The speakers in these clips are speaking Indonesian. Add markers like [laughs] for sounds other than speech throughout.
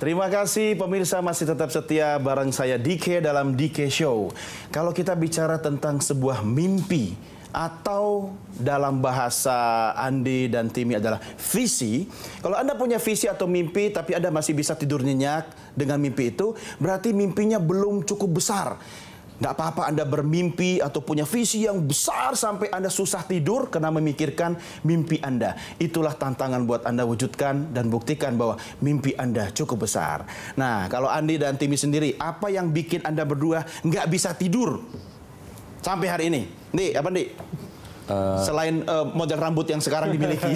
Terima kasih pemirsa masih tetap setia bareng saya DK dalam DK Show. Kalau kita bicara tentang sebuah mimpi atau dalam bahasa Andi dan Timi adalah visi. Kalau Anda punya visi atau mimpi tapi Anda masih bisa tidur nyenyak dengan mimpi itu, berarti mimpinya belum cukup besar. Tidak apa-apa Anda bermimpi atau punya visi yang besar sampai Anda susah tidur karena memikirkan mimpi Anda. Itulah tantangan buat Anda wujudkan dan buktikan bahwa mimpi Anda cukup besar. Nah, kalau Andi dan Timi sendiri, apa yang bikin Anda berdua nggak bisa tidur sampai hari ini? Nih, apa nih? Uh, Selain uh, model rambut yang sekarang dimiliki.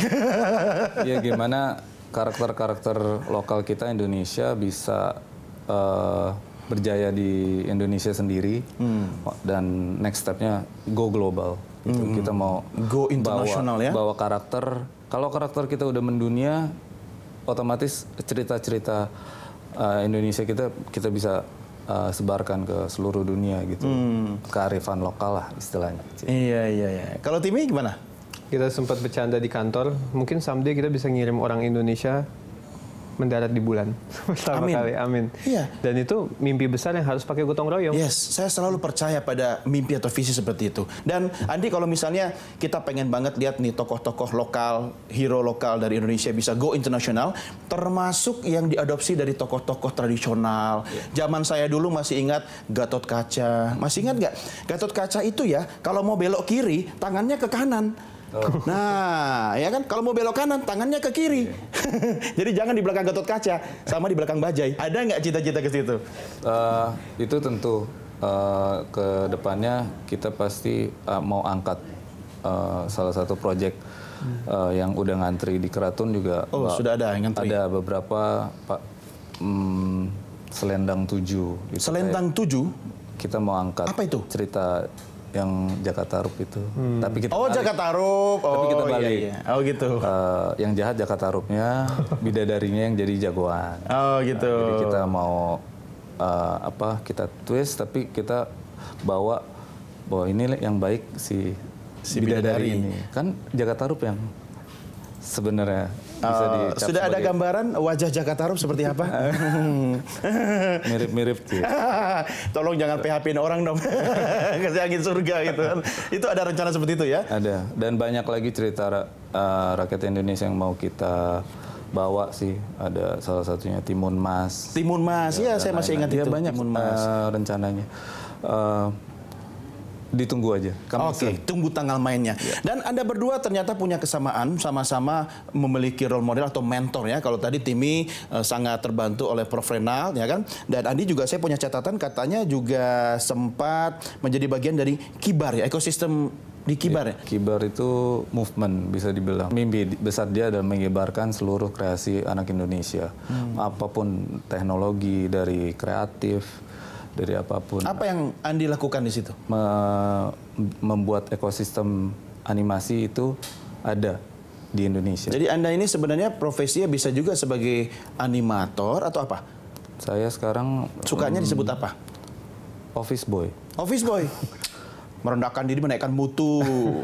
[laughs] ya gimana [laughs] karakter-karakter lokal kita Indonesia bisa uh, berjaya di Indonesia sendiri. Hmm. dan next stepnya go global. Gitu. hmm. kita mau go internasional bawa, ya. bawa karakter. Kalau karakter kita udah mendunia otomatis cerita-cerita uh, Indonesia kita kita bisa uh, sebarkan ke seluruh dunia gitu. Hmm. kearifan lokal lah istilahnya. Iya iya iya. Kalau timnya gimana? Kita sempat bercanda di kantor. Mungkin someday kita bisa ngirim orang Indonesia mendarat di bulan [laughs] pertama Amin. kali. Amin. Iya. Dan itu mimpi besar yang harus pakai gotong royong. Yes, saya selalu percaya pada mimpi atau visi seperti itu. Dan Andi kalau misalnya kita pengen banget lihat nih tokoh-tokoh lokal, hero lokal dari Indonesia bisa go internasional, termasuk yang diadopsi dari tokoh-tokoh tradisional. Yeah. Zaman saya dulu masih ingat Gatot Kaca. Masih ingat nggak? Gatot Kaca itu ya, kalau mau belok kiri, tangannya ke kanan Oh. [laughs] Nah, ya kan kalau mau belok kanan tangannya ke kiri. Yeah. [laughs] Jadi jangan di belakang Gatot Kaca, sama di belakang Bajai. Ada nggak cita-cita ke situ? Uh, itu tentu uh, ke depannya kita pasti uh, mau angkat uh, salah satu proyek uh, yang udah ngantri di Keratun juga. Oh, sudah ada yang ngantri. Ada beberapa Pak um, Selendang tujuh. Gitu. Selendang tujuh? Kita mau angkat. Apa itu? Cerita yang Jakarta Rup itu. Hmm. Tapi kita Oh, balik. Jakarta Rup. Oh, Tapi kita oh, iya, balik. Iya, iya. Oh, gitu. Uh, yang jahat Jakarta Rupnya, [laughs] bidadarinya yang jadi jagoan. Oh, gitu. Uh, jadi kita mau uh, apa? Kita twist tapi kita bawa bahwa ini yang baik si si bidadari, bidadari ini. Kan Jakarta Rup yang sebenarnya Uh, sudah ada gambaran wajah Jakarta Rup seperti apa? [laughs] Mirip-mirip sih. [laughs] Tolong jangan PHP orang dong. [laughs] Kasih angin surga gitu kan. Itu ada rencana seperti itu ya? Ada. Dan banyak lagi cerita uh, rakyat Indonesia yang mau kita bawa sih. Ada salah satunya Timun Mas. Timun Mas, ya, ya saya masih ingat ya, itu. banyak Timun Mas. Uh, rencananya. Uh, ditunggu aja. Oke, okay, tunggu tanggal mainnya. Yeah. Dan Anda berdua ternyata punya kesamaan, sama-sama memiliki role model atau mentor ya. Kalau tadi Timi uh, sangat terbantu oleh Prof Renal ya kan. Dan Andi juga saya punya catatan katanya juga sempat menjadi bagian dari Kibar ya, ekosistem di Kibar ya? Kibar itu movement bisa dibilang. Mimpi besar dia adalah mengibarkan seluruh kreasi anak Indonesia. Hmm. Apa pun teknologi dari kreatif, dari apa pun. Apa yang Andi lakukan di situ? Me membuat ekosistem animasi itu ada di Indonesia. Jadi Anda ini sebenarnya profesinya bisa juga sebagai animator atau apa? Saya sekarang sukanya disebut apa? Office boy. Office boy. [laughs] merendahkan diri menaikkan mutu.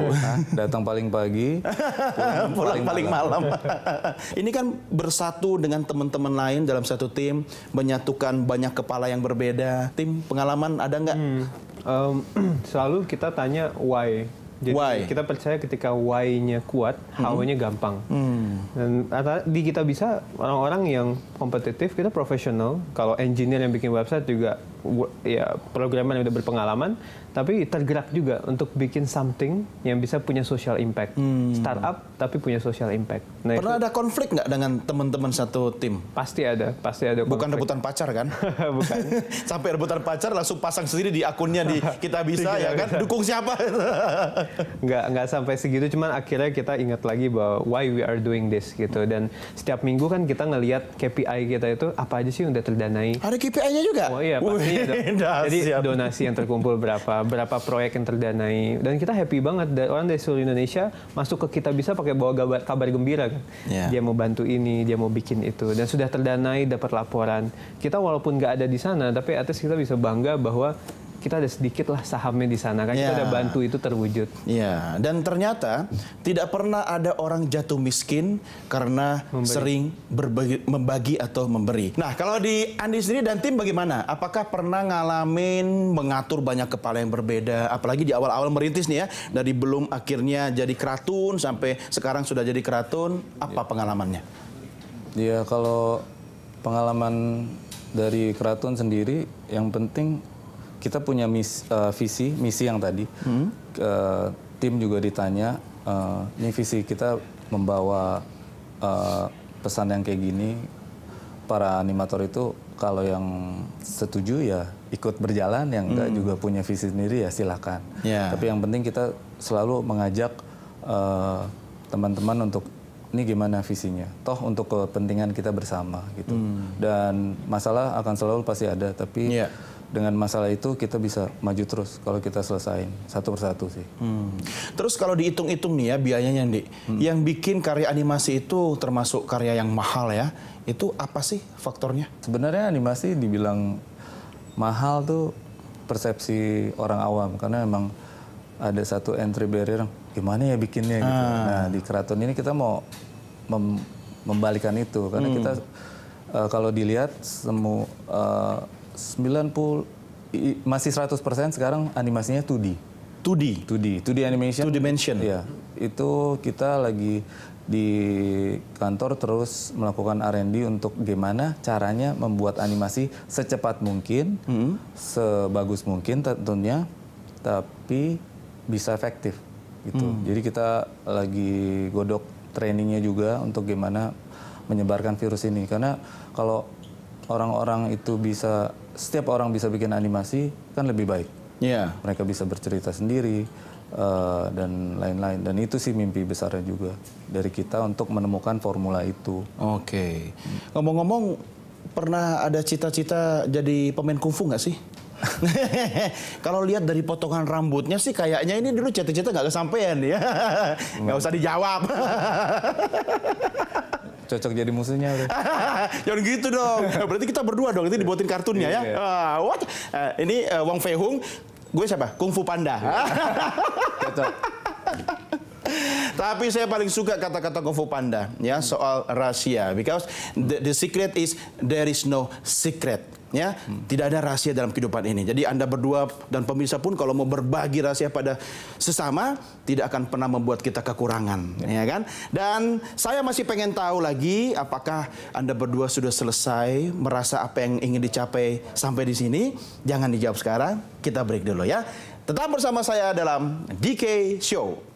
[laughs] Datang paling pagi, pulang, [laughs] pulang paling, malam. malam. [laughs] Ini kan bersatu dengan teman-teman lain dalam satu tim, menyatukan banyak kepala yang berbeda. Tim pengalaman ada nggak? Hmm. Um, [clears throat] selalu kita tanya why. Jadi why? kita percaya ketika why-nya kuat, hmm. how-nya gampang. Hmm. Dan di kita bisa orang-orang yang kompetitif, kita profesional. Kalau engineer yang bikin website juga ya programmer yang udah berpengalaman, tapi tergerak juga untuk bikin something yang bisa punya social impact. Hmm. Startup tapi punya social impact. Nah, Pernah itu, ada konflik nggak dengan teman-teman satu tim? Pasti ada, pasti ada. Konflik. Bukan rebutan pacar kan? [laughs] Bukan. [laughs] Sampai rebutan pacar langsung pasang sendiri di akunnya di [laughs] kita bisa ya kan? Dukung siapa? nggak nggak sampai segitu, cuman akhirnya kita ingat lagi bahwa why we are doing this gitu. Dan setiap minggu kan kita ngelihat KPI kita itu apa aja sih yang udah terdanai. Ada KPI-nya juga? Oh iya, pasti. [laughs] Jadi donasi yang terkumpul berapa berapa proyek yang terdanai. Dan kita happy banget orang dari seluruh Indonesia masuk ke kita bisa pakai bawa kabar, kabar gembira kan? Yeah. dia mau bantu ini dia mau bikin itu. Dan sudah terdanai dapat laporan. Kita walaupun nggak ada di sana tapi atas kita bisa bangga bahwa kita ada sedikit lah sahamnya di sana kan kita Ya. udah bantu itu terwujud. Ya, dan ternyata tidak pernah ada orang jatuh miskin karena sering berbagi, membagi atau memberi. Nah, kalau di Andi sendiri dan tim bagaimana? Apakah pernah ngalamin mengatur banyak kepala yang berbeda? Apalagi di awal-awal merintis nih ya, dari belum akhirnya jadi keratun sampai sekarang sudah jadi keratun, apa pengalamannya? Ya kalau pengalaman dari keraton sendiri, yang penting kita punya mis- eh, visi, misi yang tadi. Eh, tim juga ditanya, eh, ini visi kita membawa eh, pesan yang kayak gini. Para animator itu kalau yang setuju ya ikut berjalan, yang enggak juga punya visi sendiri ya silakan. Ya. Tapi yang penting kita selalu mengajak teman-teman untuk ini gimana visinya. Toh untuk kepentingan kita bersama gitu. Dan masalah akan selalu pasti ada, tapi Iya. Dengan masalah itu kita bisa maju terus kalau kita selesain satu persatu sih. Hmm. Terus kalau dihitung-hitung nih ya biayanya Dik, yang bikin karya animasi itu termasuk karya yang mahal ya, itu apa sih faktornya? Sebenarnya animasi dibilang mahal tuh persepsi orang awam karena emang ada satu entry barrier gimana ya bikinnya gitu. Nah di keraton ini kita mau mem- membalikan itu karena kita eh, kalau dilihat semua eh, 90 i- masih 100% sekarang animasinya 2D. 2D, 2D, 2D animation. two dimension. Iya, itu kita lagi di kantor terus melakukan R&D untuk gimana caranya membuat animasi secepat mungkin, sebagus mungkin tentunya, tapi bisa efektif gitu. Jadi kita lagi godok trainingnya juga untuk gimana menyebarkan virus ini karena kalau orang-orang itu bisa setiap orang bisa bikin animasi kan lebih baik Iya. mereka bisa bercerita sendiri eh, dan lain-lain dan itu sih mimpi besarnya juga dari kita untuk menemukan formula itu Oke. Ngomong-ngomong, pernah ada cita-cita jadi pemain kungfu nggak sih? [laughs] Kalau lihat dari potongan rambutnya sih kayaknya ini dulu cita-cita nggak kesampaian ya. [laughs] Nggak usah dijawab. [laughs] cocok jadi musuhnya. [laughs] Jangan gitu dong. Berarti kita berdua dong. Itu dibuatin kartunnya ya. Iya. Ah, what? Eh, ini eh, Wong Fei Hung. Gue siapa? Kung Fu Panda. [laughs] cocok Tapi saya paling suka kata-kata Kung Panda ya soal rahasia. Because the, the secret is there is no secret ya. Tidak ada rahasia dalam kehidupan ini. Jadi anda berdua dan pemirsa pun kalau mau berbagi rahasia pada sesama tidak akan pernah membuat kita kekurangan ya kan? Dan saya masih pengen tahu lagi apakah anda berdua sudah selesai merasa apa yang ingin dicapai sampai di sini? Jangan dijawab sekarang kita break dulu ya. Tetap bersama saya dalam DK Show